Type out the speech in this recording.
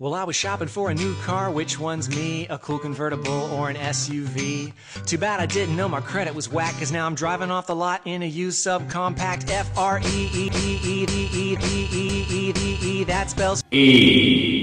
Well, I was shopping for a new car. Which one's me? A cool convertible or an SUV? Too bad I didn't know my credit was whack, cause now I'm driving off the lot in a used subcompact F R E E E E E E E E E E. That spells E.